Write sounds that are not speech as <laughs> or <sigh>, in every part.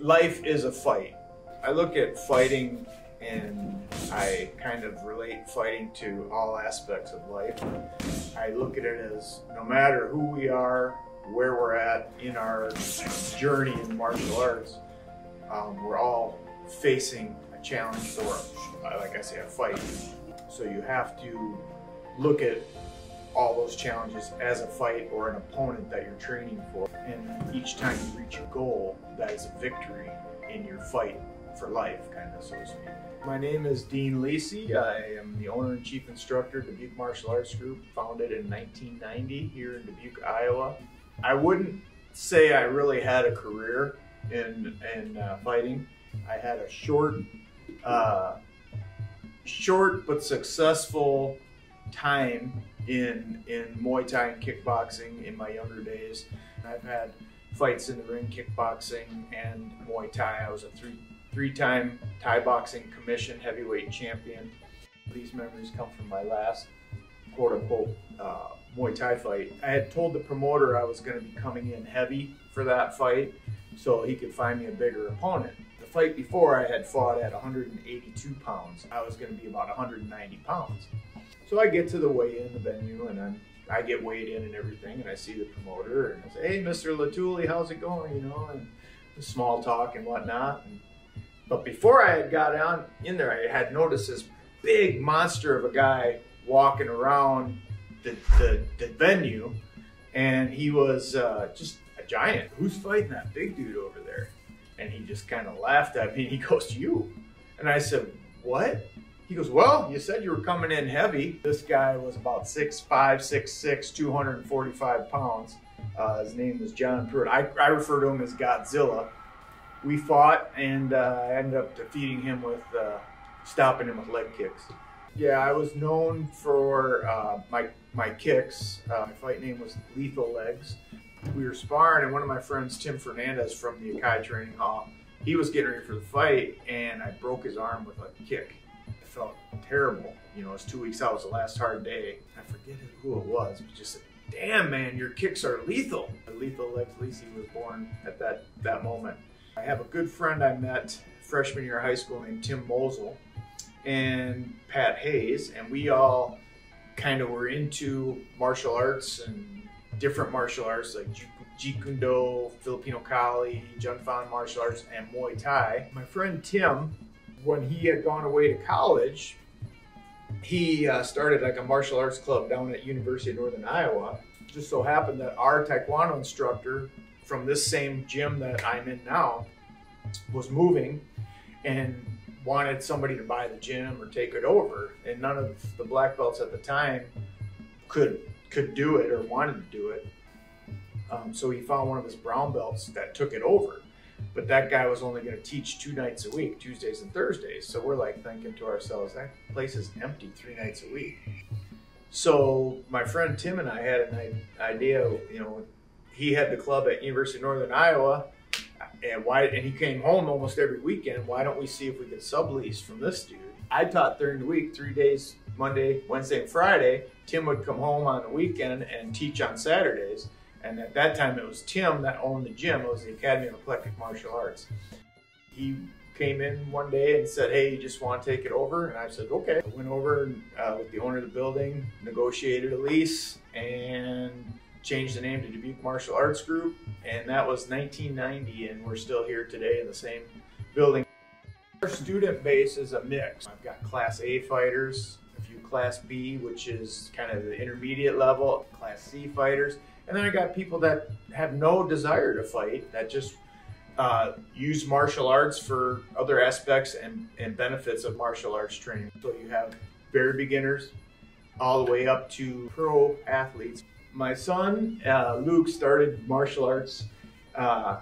life is a fight. I look at fighting and I kind of relate fighting to all aspects of life. I look at it as no matter who we are, where we're at in our journey in martial arts, um, we're all facing a challenge or, like I say, a fight. So you have to look at all those challenges as a fight or an opponent that you're training for. And each time you reach a goal, that is a victory in your fight for life, kind of, so to speak. My name is Dean Lessei. I am the owner and chief instructor of Dubuque Martial Arts Group, founded in 1990 here in Dubuque, Iowa. I wouldn't say I really had a career in, in uh, fighting. I had a short, uh, short but successful time in in Muay Thai and kickboxing in my younger days. I've had fights in the ring, kickboxing and Muay Thai. I was a three three-time Thai boxing commission heavyweight champion. These memories come from my last quote-unquote uh, Muay Thai fight. I had told the promoter I was going to be coming in heavy for that fight so he could find me a bigger opponent. The fight before I had fought at 182 pounds. I was going to be about 190 pounds. So I get to the weigh-in, the venue, and I'm, I get weighed in and everything, and I see the promoter, and I say, "Hey, Mr. Latuli, how's it going?" You know, and small talk and whatnot. And, but before I had got on in there, I had noticed this big monster of a guy walking around the, the, the venue, and he was uh, just a giant. Who's fighting that big dude over there? And he just kind of laughed at me. and He <laughs> goes, "You," and I said, "What?" He goes, well, you said you were coming in heavy. This guy was about 6'5", 6'6", 245 pounds. Uh, his name was John Pruitt. I, I refer to him as Godzilla. We fought and uh, I ended up defeating him with, uh, stopping him with leg kicks. Yeah, I was known for uh, my, my kicks. Uh, my fight name was Lethal Legs. We were sparring and one of my friends, Tim Fernandez from the Akai Training Hall, he was getting ready for the fight and I broke his arm with a kick felt terrible. You know, it was two weeks out. It was the last hard day. I forget who it was, but just said, damn, man, your kicks are lethal. Lethal Legs Lessei was born at that, that moment. I have a good friend I met freshman year of high school named Tim Mosel and Pat Hayes, and we all kind of were into martial arts and different martial arts like Jeet Kune Do, Filipino Kali, Jun Fan martial arts, and Muay Thai. My friend Tim when he had gone away to college, he uh, started like a martial arts club down at University of Northern Iowa. Just so happened that our Taekwondo instructor from this same gym that I'm in now was moving and wanted somebody to buy the gym or take it over. And none of the black belts at the time could could do it or wanted to do it. Um, so he found one of his brown belts that took it over. But that guy was only going to teach two nights a week, Tuesdays and Thursdays. So we're like thinking to ourselves, that place is empty three nights a week. So my friend Tim and I had an idea, you know, he had the club at University of Northern Iowa and why and he came home almost every weekend. Why don't we see if we could sublease from this dude? I taught during the week, three days, Monday, Wednesday, and Friday. Tim would come home on the weekend and teach on Saturdays. And at that time, it was Tim that owned the gym. It was the Academy of Eclectic Martial Arts. He came in one day and said, "Hey, you just want to take it over?" And I said, "Okay." I went over uh, with the owner of the building, negotiated a lease, and changed the name to Dubuque Martial Arts Group. And that was 1990, and we're still here today in the same building. Our student base is a mix. I've got Class A fighters, a few Class B, which is kind of the intermediate level, Class C fighters, and then I got people that have no desire to fight, that just uh, use martial arts for other aspects and, and benefits of martial arts training. So you have very beginners all the way up to pro athletes. My son, uh, Luke, started martial arts uh,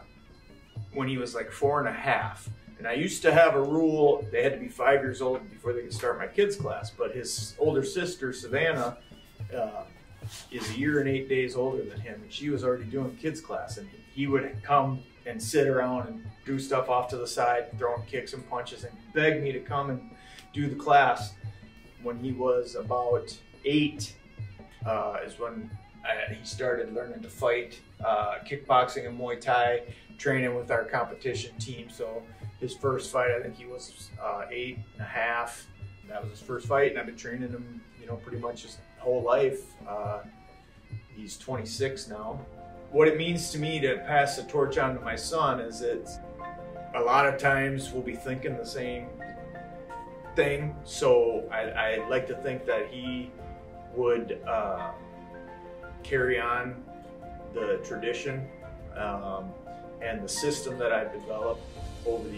when he was like four and a half. And I used to have a rule, they had to be five years old before they could start my kids class. But his older sister, Savannah, uh, is a year and eight days older than him, and she was already doing kids class, and he would come and sit around and do stuff off to the side, throwing kicks and punches, and beg me to come and do the class. When he was about eight, uh, is when uh, he started learning to fight uh, kickboxing and Muay Thai, training with our competition team. So his first fight, I think he was uh, eight and a half. That was his first fight, and I've been training him, you know, pretty much his whole life. Uh, he's 26 now. What it means to me to pass the torch on to my son is that a lot of times we'll be thinking the same thing. So I, I like to think that he would uh, carry on the tradition um, and the system that I've developed over the. It's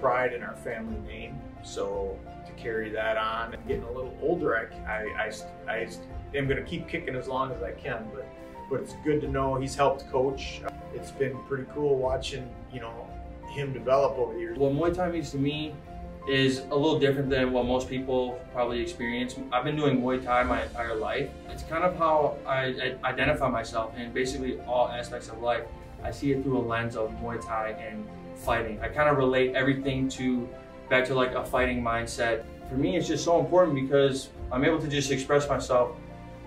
pride in our family name. So to carry that on getting a little older, I, I, I, I am going to keep kicking as long as I can, but, but it's good to know he's helped coach. It's been pretty cool watching, you know, him develop over the years. What Muay Thai means to me is a little different than what most people probably experience. I've been doing Muay Thai my entire life. It's kind of how I, I identify myself in basically all aspects of life. I see it through a lens of Muay Thai and fighting. I kind of relate everything to back to like a fighting mindset. For me, it's just so important because I'm able to just express myself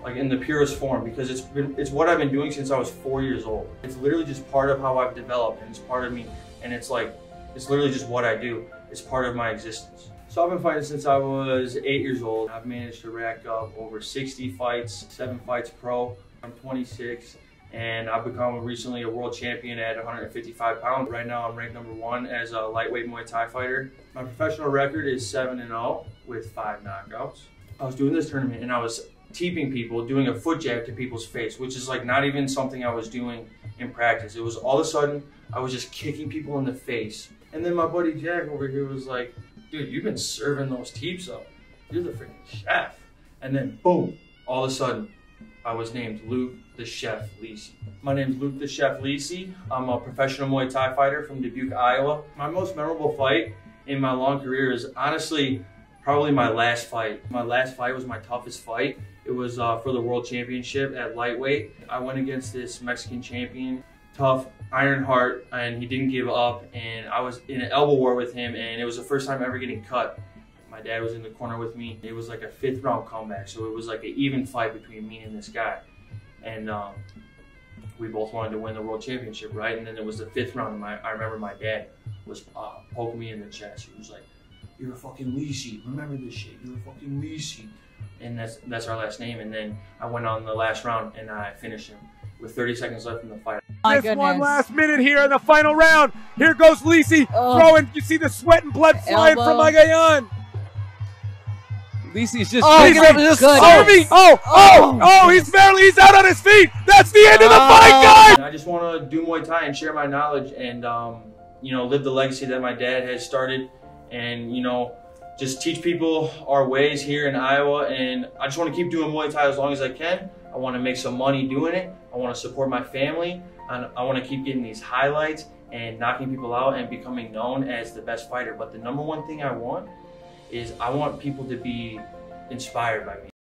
like in the purest form because it's been, it's what I've been doing since I was four years old. It's literally just part of how I've developed and it's part of me and it's like it's literally just what I do. It's part of my existence. So I've been fighting since I was eight years old. I've managed to rack up over 60 fights, seven fights pro. I'm 26 and I've become recently a world champion at 155 pounds. Right now I'm ranked number one as a lightweight Muay Thai fighter. My professional record is 7 and 0 with five knockouts. I was doing this tournament and I was teeping people, doing a foot jab to people's face, which is like not even something I was doing in practice. It was all of a sudden I was just kicking people in the face. And then my buddy Jack over here was like, dude, you've been serving those teeps up. You're the freaking chef. And then boom, all of a sudden I was named Luke the Chef Lessei. My name is Luke the Chef Lessei. I'm a professional Muay Thai fighter from Dubuque, Iowa. My most memorable fight in my long career is honestly probably my last fight. My last fight was my toughest fight. It was uh, for the world championship at lightweight. I went against this Mexican champion, tough, iron heart, and he didn't give up. And I was in an elbow war with him, and it was the first time ever getting cut. My dad was in the corner with me. It was like a fifth round comeback, so it was like an even fight between me and this guy. And um, we both wanted to win the world championship, right? And then it was the fifth round. And My, I remember my dad was uh, poking me in the chest. He was like, "You're a fucking Lessei. Remember this shit. You're a fucking Lessei." and that's that's our last name. And then I went on the last round and I finished him with 30 seconds left in the fight. My this one last minute here in the final round. Here goes Lessei oh. throwing. You see the sweat and blood flying Elbow. from Magayan. Lessei's just, oh, he's just serving. Oh, oh, oh, oh, he's barely, he's out on his feet. That's the end of the fight, guys. I just want to do Muay Thai and share my knowledge and, um, you know, live the legacy that my dad has started and, you know, just teach people our ways here in Iowa. And I just want to keep doing Muay Thai as long as I can. I want to make some money doing it. I want to support my family. And I want to keep getting these highlights and knocking people out and becoming known as the best fighter. But the number one thing I want is I want people to be inspired by me.